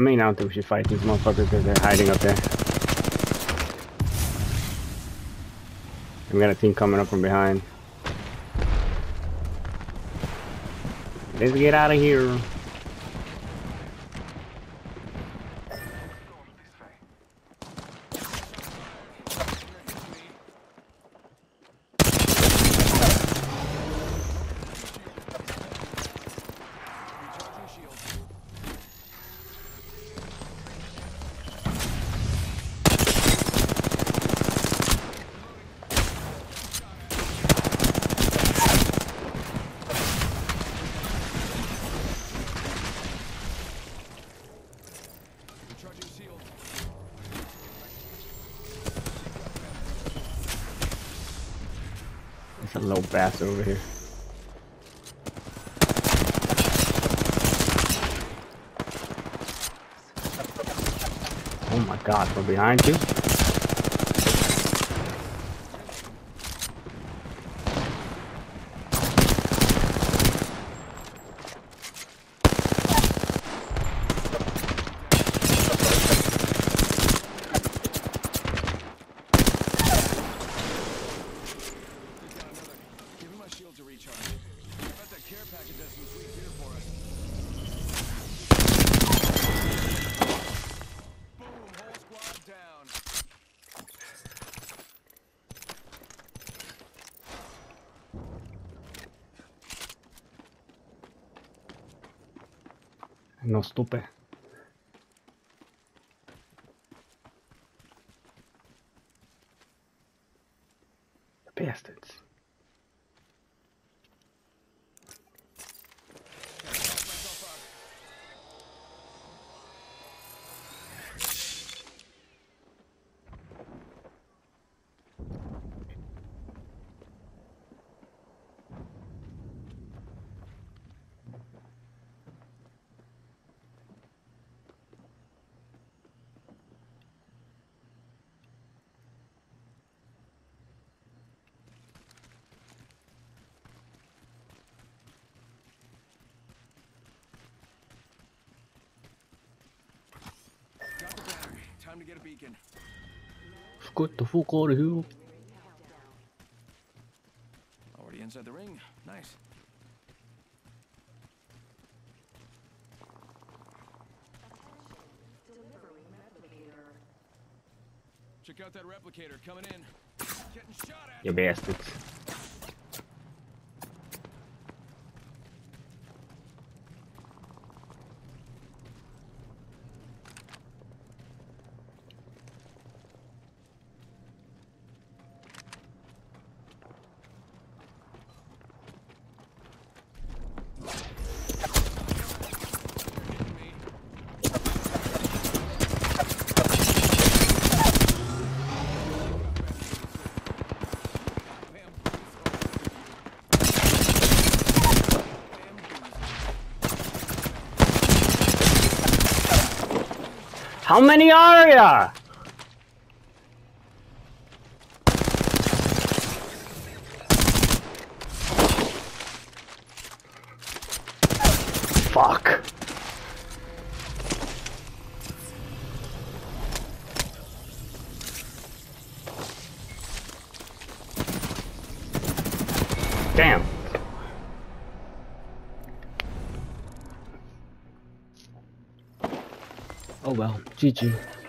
I mean, I don't think we should fight these motherfuckers because they're hiding up there. We got a team coming up from behind. Let's get out of here. a low bastard over here. Oh my god, from behind you? na vstope. The bastards. To get a beacon. Scoot the fuck out of here. Already inside the ring. Nice. Check out that replicator coming in. Getting shot at. You bastards. How many are ya? Fuck. Damn. Oh well, GG.